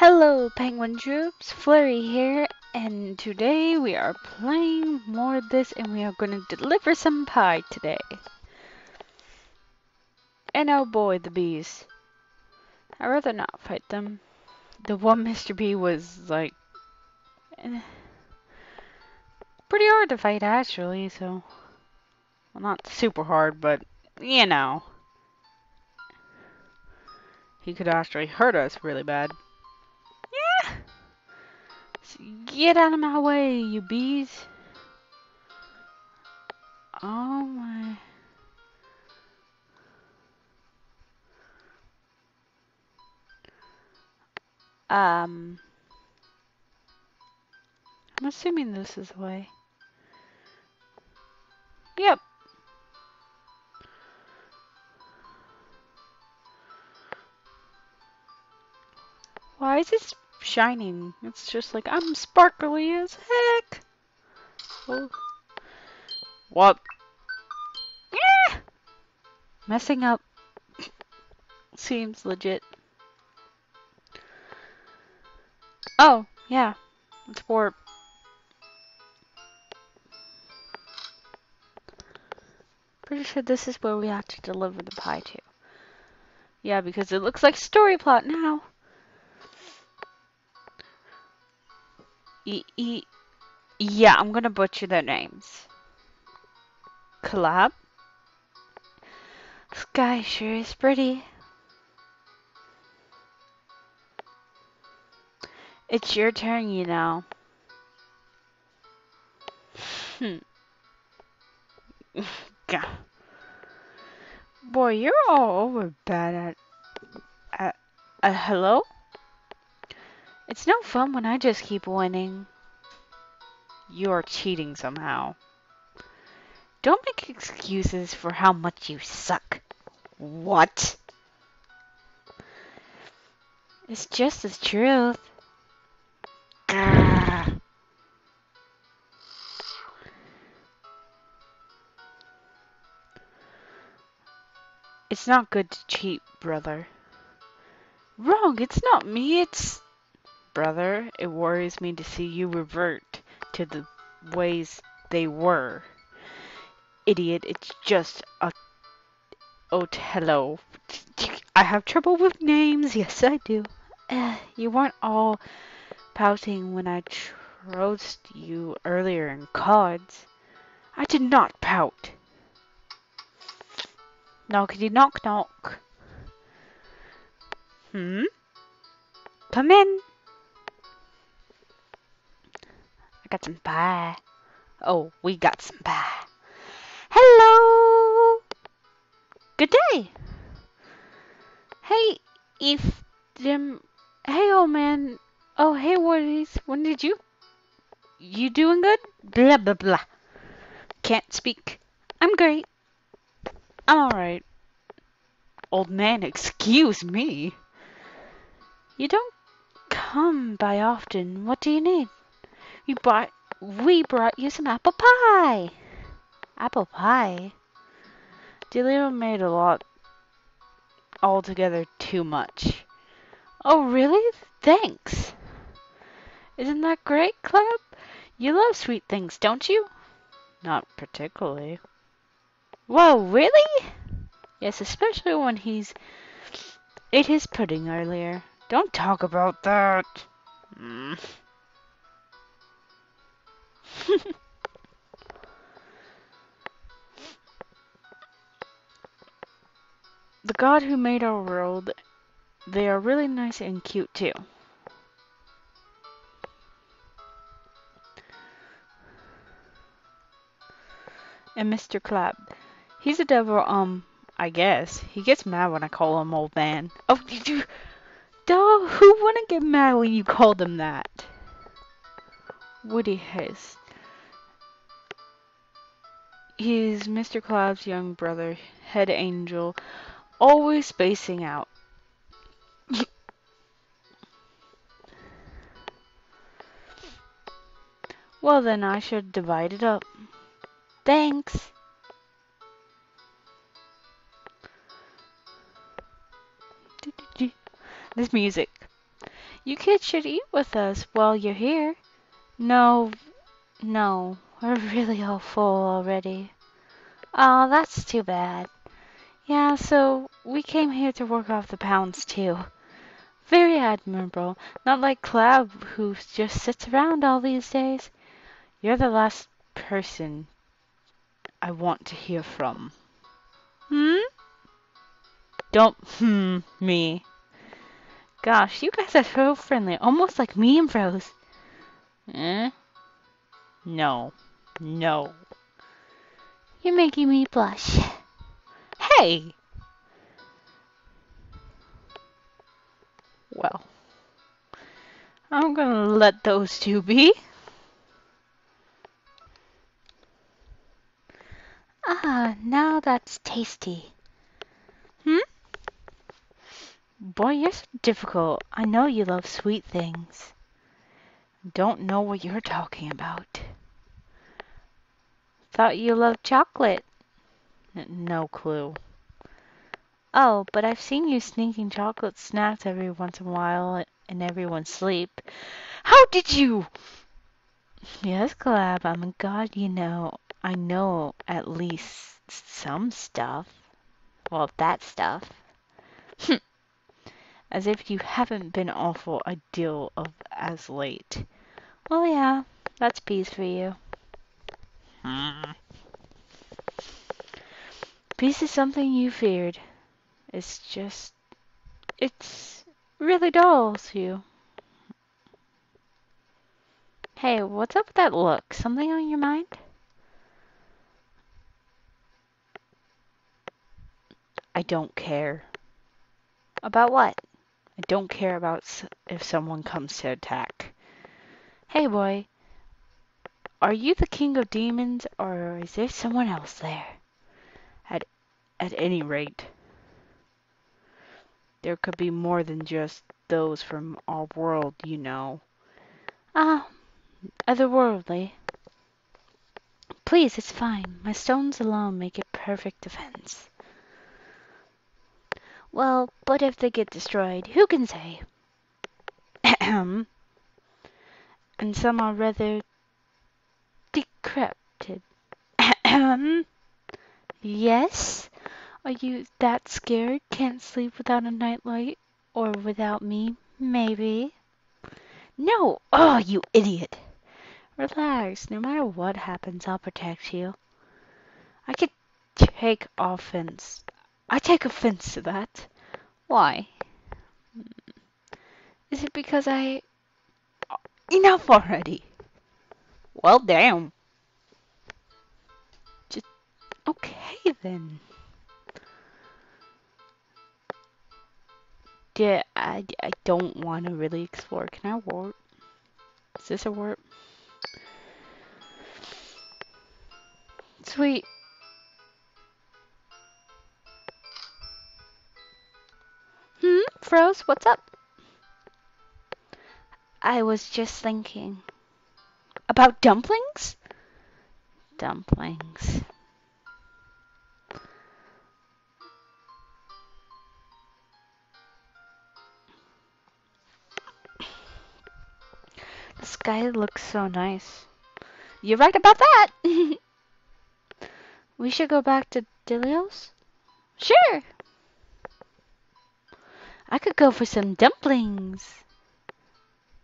Hello, Penguin Troops, Flurry here, and today we are playing more of this and we are going to deliver some pie today. And oh boy, the bees. I'd rather not fight them. The one Mr. Bee was like eh, pretty hard to fight actually, so well not super hard, but you know. He could actually hurt us really bad. Get out of my way, you bees. Oh my. Um. I'm assuming this is the way. Yep. Why is this shining? It's just like I'm sparkly as heck. Oh. What? Yeah. Messing up seems legit. Oh, yeah. It's warp. Pretty sure this is where we have to deliver the pie to. Yeah, because it looks like story plot now. E yeah, I'm gonna butcher their names. Collab. Sky sure is pretty. It's your turn, you know. Hmm. Boy, you're all over bad at, at, at hello? It's no fun when I just keep winning. You're cheating somehow. Don't make excuses for how much you suck. What? It's just the truth. Grr. It's not good to cheat, brother. Wrong, it's not me, it's... Brother, it worries me to see you revert to the ways they were. Idiot, it's just a... Hello. I have trouble with names, yes I do. Uh, you weren't all pouting when I trost you earlier in cards. I did not pout. Knockety knock knock. Hmm? Come in. I got some pie. Oh, we got some pie. Hello. Good day. Hey, if them. Hey, old man. Oh, hey, Woodies. When did you? You doing good? Blah blah blah. Can't speak. I'm great. I'm alright. Old man, excuse me. You don't come by often. What do you need? We brought we brought you some apple pie. Apple pie? Delio made a lot altogether too much. Oh really? Thanks. Isn't that great, Club? You love sweet things, don't you? Not particularly. Whoa, really? Yes, especially when he's ate his pudding earlier. Don't talk about that. Mm. the god who made our world, they are really nice and cute too. And Mr. Clapp. He's a devil, um, I guess. He gets mad when I call him old man. Oh, did you, duh, who wouldn't get mad when you call them that? Woody hissed. He's Mr. Cloud's young brother, head angel, always spacing out. well then, I should divide it up. Thanks. This music. You kids should eat with us while you're here. No, no, we're really all full already. Oh, that's too bad. Yeah, so we came here to work off the pounds too. Very admirable. Not like Clab, who just sits around all these days. You're the last person I want to hear from. Hmm? Don't hmm me. Gosh, you guys are so friendly, almost like me and Rose. Eh? No. No. You're making me blush. Hey! Well, I'm gonna let those two be. Ah, now that's tasty. Hmm? Boy, you're so difficult. I know you love sweet things. Don't know what you're talking about. Thought you loved chocolate. No clue. Oh, but I've seen you sneaking chocolate snacks every once in a while in everyone's sleep. How did you? Yes, Clab, I'm a god, you know. I know at least some stuff. Well, that stuff. Hm. as if you haven't been awful a deal of as late. Well, yeah, that's peace for you. Peace is something you feared. It's just, it's really dulls you. Hey, what's up with that look? Something on your mind? I don't care. About what? I don't care about if someone comes to attack. Hey, boy. Are you the king of demons, or is there someone else there? At, at any rate, there could be more than just those from our world, you know. Ah, otherworldly. Please, it's fine. My stones alone make a perfect defense. Well, but if they get destroyed, who can say? and some are rather decrepit. yes? Are you that scared? Can't sleep without a nightlight? Or without me? Maybe. No! Oh, you idiot! Relax. No matter what happens, I'll protect you. I could take offense. I take offense to that. Why? Is it because I... Enough already! Well, damn. Okay, then. Yeah, I, I don't want to really explore. Can I warp? Is this a warp? Sweet. Hmm? Froze, what's up? I was just thinking. About dumplings? Dumplings. Sky looks so nice. You're right about that! we should go back to Delio's? Sure! I could go for some dumplings.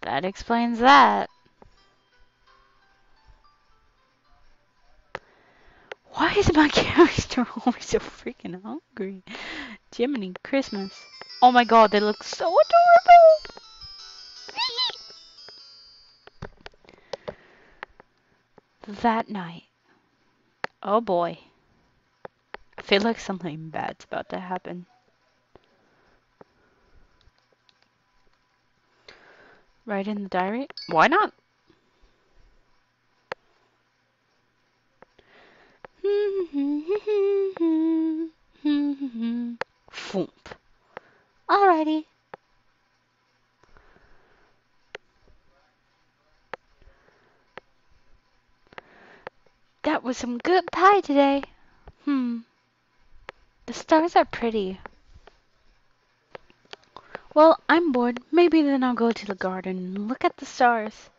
That explains that. Why is my character always so freaking hungry? Jiminy Christmas. Oh my god, they look so adorable! That night. Oh boy. I feel like something bad's about to happen. Write in the diary? Why not? Foomp. Alrighty. Was some good pie today. Hmm. The stars are pretty. Well, I'm bored. Maybe then I'll go to the garden and look at the stars.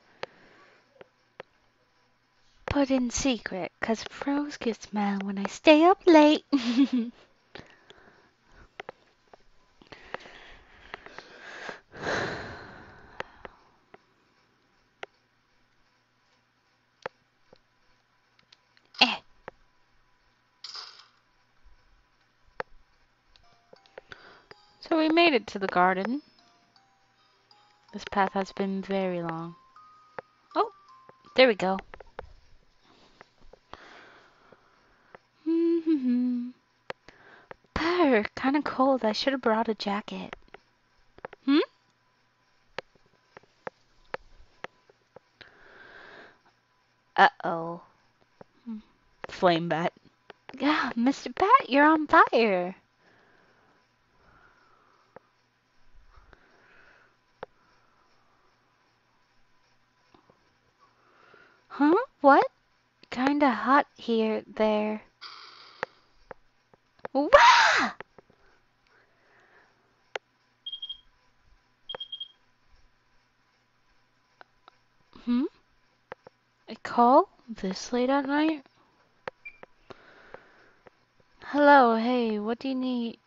But in secret, 'cause Froze gets mad when I stay up late. made it to the garden. This path has been very long. Oh, there we go. Brr, kind of cold. I should have brought a jacket. Hmm? Uh-oh. Flame bat. Yeah, Mr. Bat, you're on fire. Huh? What? Kinda hot here, there. Wah! Hmm? A call? This late at night? Hello, hey, what do you need?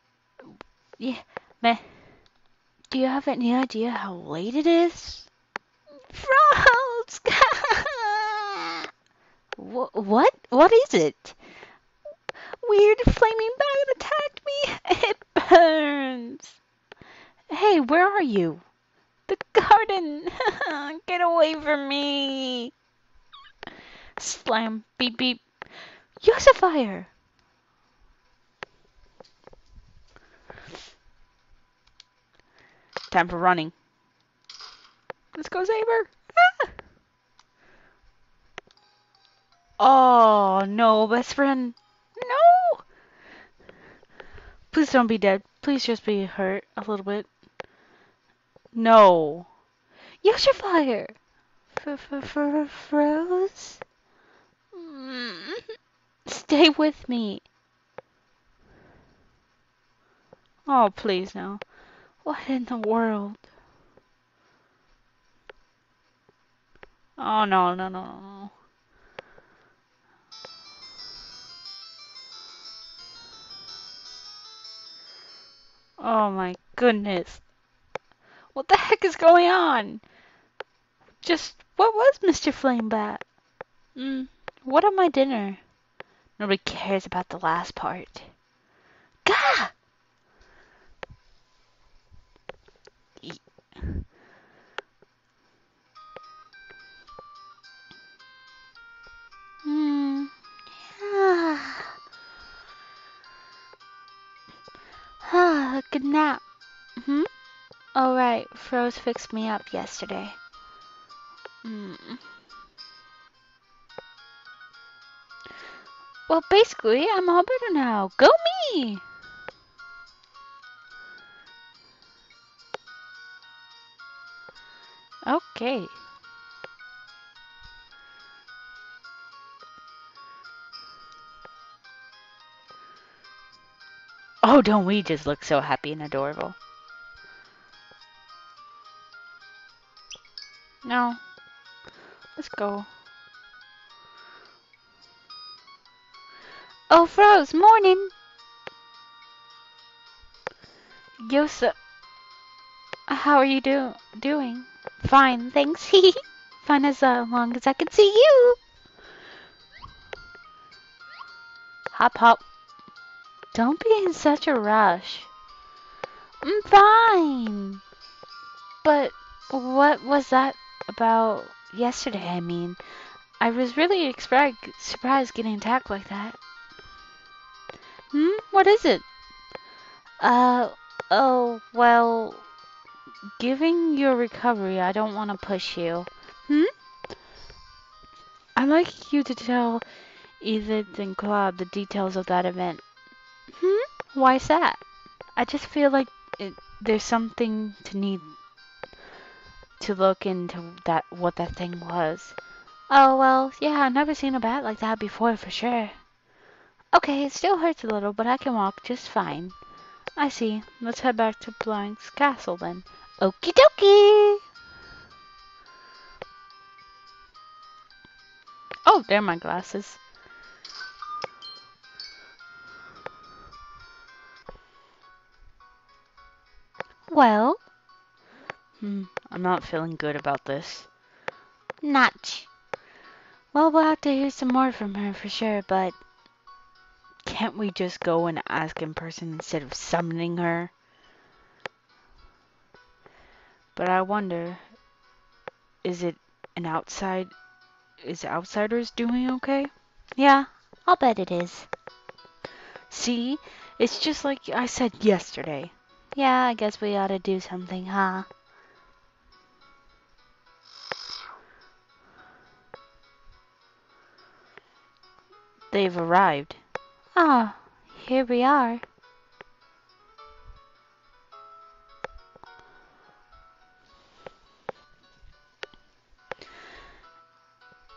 Yeah, meh. Do you have any idea how late it is? Frogs! what? What is it? Weird flaming bag attacked me. It burns. Hey, where are you? The garden. Get away from me. Slam. Beep beep. Use a fire. Time for running. Let's go, Saber. Ah! Oh, no, best friend. No! Please don't be dead. Please just be hurt a little bit. No. Use your fire. Froze? Mm. Stay with me. Oh, please no. What in the world? Oh, no, no, no, no. Oh my goodness. What the heck is going on? Just, what was Mr. Flamebat? Mm, what of my dinner? Nobody cares about the last part. Gah! Hmm. Good nap. Hmm? All right, Froze fixed me up yesterday. Hmm. Well, basically, I'm all better now. Go me! Okay. Oh, don't we just look so happy and adorable? No. Let's go. Oh, Froze, morning! Yosa, how are you do doing? Fine, thanks. Fine as uh, long as I can see you. Hop, hop. Don't be in such a rush. I'm fine. But what was that about yesterday, I mean? I was really surprised getting attacked like that. Hmm? What is it? Uh, oh, well, giving your recovery, I don't want to push you. Hmm? I'd like you to tell Edith and Claude the details of that event. Why's that? I just feel like it, there's something to need to look into that what that thing was. Oh well, yeah, I've never seen a bat like that before for sure. Okay, it still hurts a little, but I can walk just fine. I see. Let's head back to Blank's castle then. Okie dokie! Oh, there are my glasses. Well? Hmm, I'm not feeling good about this. Not. Well, we'll have to hear some more from her for sure, but can't we just go and ask in person instead of summoning her? But I wonder, is it an outside, is Outsiders doing okay? Yeah, I'll bet it is. See, it's just like I said yesterday. Yeah, I guess we ought to do something, huh? They've arrived. Ah, here we are.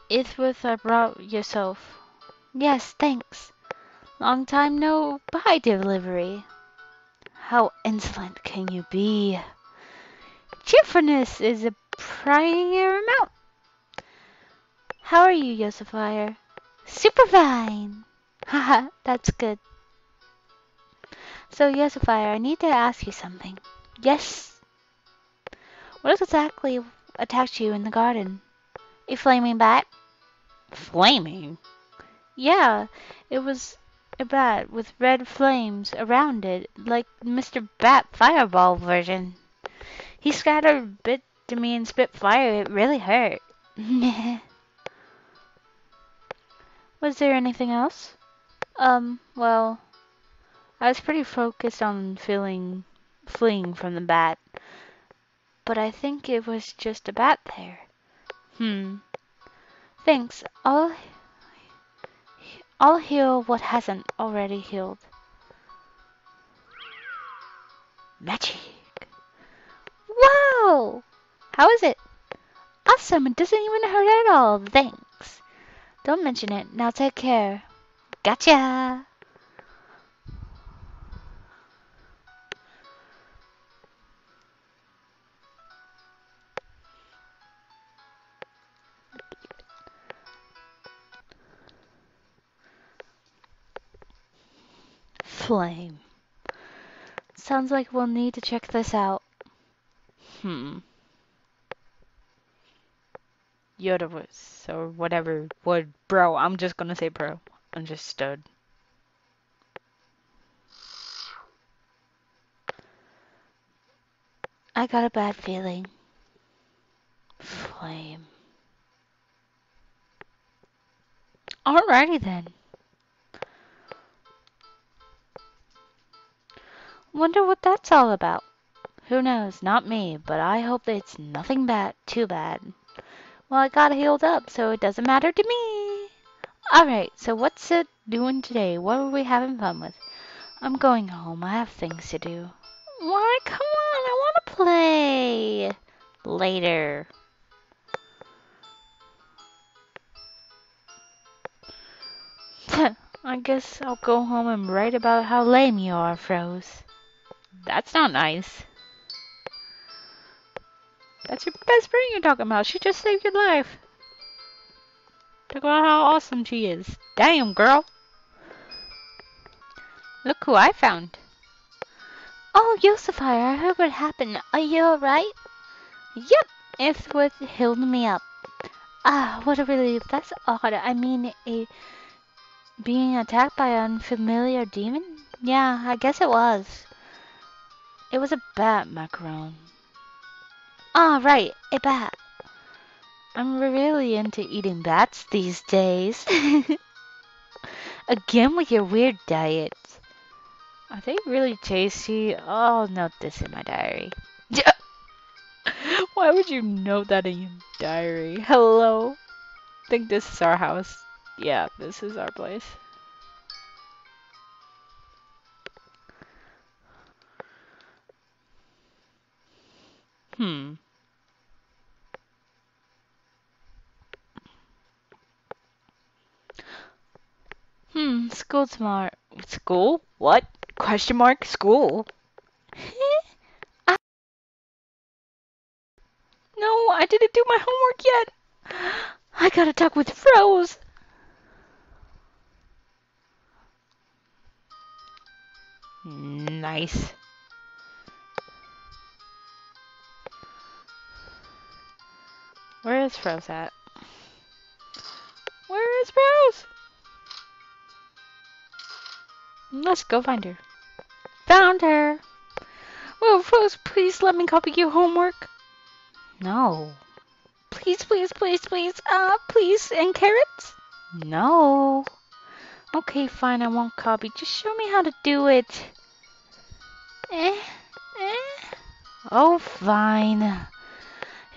Ithwith, I brought yourself. Yes, thanks. Long time no pie delivery. How insolent can you be? Cheerfulness is a prior amount. How are you, Yosafire? Super fine. Haha, that's good. So, Yosafire, I need to ask you something. Yes. What exactly attacked you in the garden? A flaming bat? Flaming? Yeah, it was a bat with red flames around it, like Mr. Bat Fireball version. He scattered bit to me and spit fire. It really hurt. Was there anything else? Um, well, I was pretty focused on feeling fleeing from the bat, but I think it was just a bat there. Hmm. Thanks. I'll I'll heal what hasn't already healed. Magic. Wow! How is it? Awesome! It doesn't even hurt at all. Thanks. Don't mention it. Now take care. Gotcha! Flame. Sounds like we'll need to check this out. Hmm. Yoda was, or whatever word. Bro, I'm just gonna say bro. Understood. I got a bad feeling. Flame. Alrighty then. Wonder what that's all about. Who knows? Not me, but I hope it's nothing bad, too bad. Well, I got healed up, so it doesn't matter to me. Alright, so what's it doing today? What are we having fun with? I'm going home. I have things to do. Why? Come on, I want to play. Later. I guess I'll go home and write about how lame you are, Froze. That's not nice. That's your best friend you're talking about. She just saved your life. Talk about how awesome she is. Damn, girl. Look who I found. Oh, Yosafire, I heard what happened. Are you alright? Yep, it's what healed me up. Ah, what a relief. That's odd. I mean, a being attacked by an unfamiliar demon? Yeah, I guess it was. It was a bat, Macaron. Ah, right, a bat. I'm really into eating bats these days. Again with your weird diets. Are they really tasty? I'll note this in my diary. Why would you note that in your diary? Hello? think this is our house. Yeah, this is our place. Hmm. Hmm, school tomorrow. School? What? Question mark? School? No, I didn't do my homework yet. I gotta talk with Froze. Nice. Where is Froze at? Where is Froze? Let's go find her. Found her. Will Froze please let me copy your homework? No. Please, please, please, please, uh, please, and carrots? No. Okay, fine, I won't copy. Just show me how to do it. Eh, eh. Oh, fine.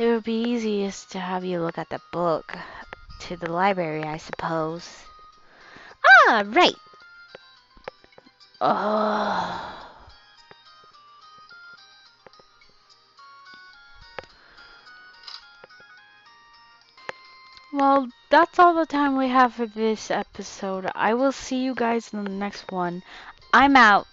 It would be easiest to have you look at the book. To the library, I suppose. Ah, right. Oh. Well, that's all the time we have for this episode. I will see you guys in the next one. I'm out.